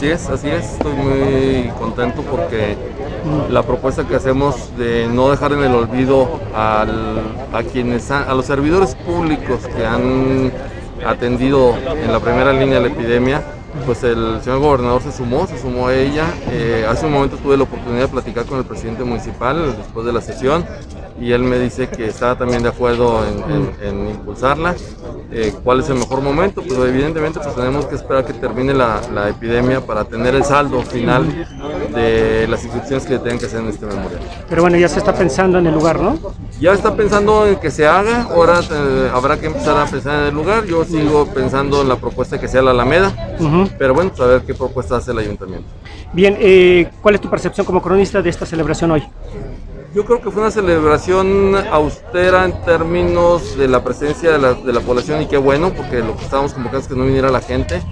Así es, así es, estoy muy contento porque la propuesta que hacemos de no dejar en el olvido al- a quienes han- a los servidores públicos que han atendido en la primera línea de la epidemia, pues el señor gobernador se sumó, se sumó a ella. Eh, hace un momento tuve la oportunidad de platicar con el presidente municipal después de la sesión y él me dice que está también de acuerdo en, en- en impulsarla. Eh, ¿Cuál es el mejor momento? Pues evidentemente pues tenemos que esperar que termine la, la epidemia para tener el saldo final de las inscripciones que tengan que hacer en este memorial. Pero bueno, ya se está pensando en el lugar, ¿no? Ya está pensando en que se haga, ahora eh, habrá que empezar a pensar en el lugar. Yo sigo pensando en la propuesta que sea la Alameda, Ujú. pero bueno, pues a ver qué propuesta hace el ayuntamiento. Bien, eh, ¿cuál es tu percepción como cronista de esta celebración hoy? Yo creo que fue una celebración austera en términos de la presencia de la, de la población y qué bueno, porque lo que estábamos convocando es que no viniera la gente,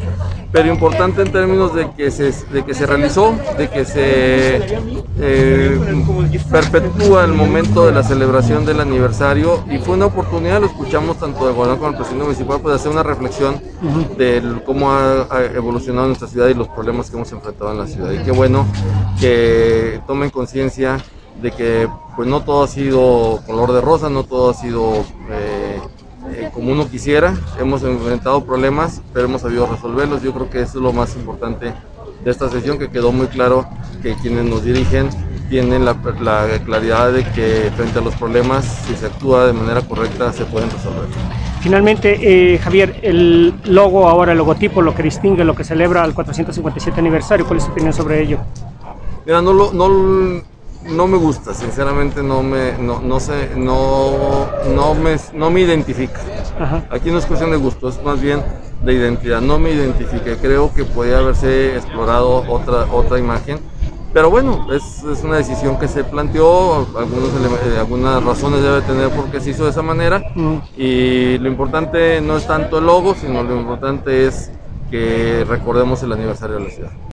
pero importante en términos de que se, de que se realizó, de que se eh, perpetúa el momento de la celebración del aniversario y fue una oportunidad, lo escuchamos tanto del gobernador como del presidente municipal, pues de hacer una reflexión de cómo ha evolucionado nuestra ciudad y los problemas que hemos enfrentado en la ciudad. Y qué bueno que tomen conciencia de que pues no todo ha sido color de rosa, no todo ha sido eh, eh, como uno quisiera. Hemos enfrentado problemas, pero hemos sabido resolverlos. Yo creo que eso es lo más importante de esta sesión, que quedó muy claro que quienes nos dirigen tienen la, la claridad de que frente a los problemas, si se actúa de manera correcta, se pueden resolver. Finalmente, eh, Javier, el logo ahora, el logotipo, lo que distingue, lo que celebra el 457 aniversario, ¿cuál es tu opinión sobre ello? Mira, no, lo- no, no me gusta, sinceramente no me, no, no sé, no, no me, no me identifica. Ajá. Aquí no es cuestión de gusto, es más bien de identidad. No me identifica. Creo que podría haberse explorado otra, otra imagen. Pero bueno, es, es una decisión que se planteó, algunos eh, algunas razones debe tener por qué se hizo de esa manera. Mm. Y lo importante no es tanto el logo, sino lo importante es que recordemos el aniversario de la ciudad.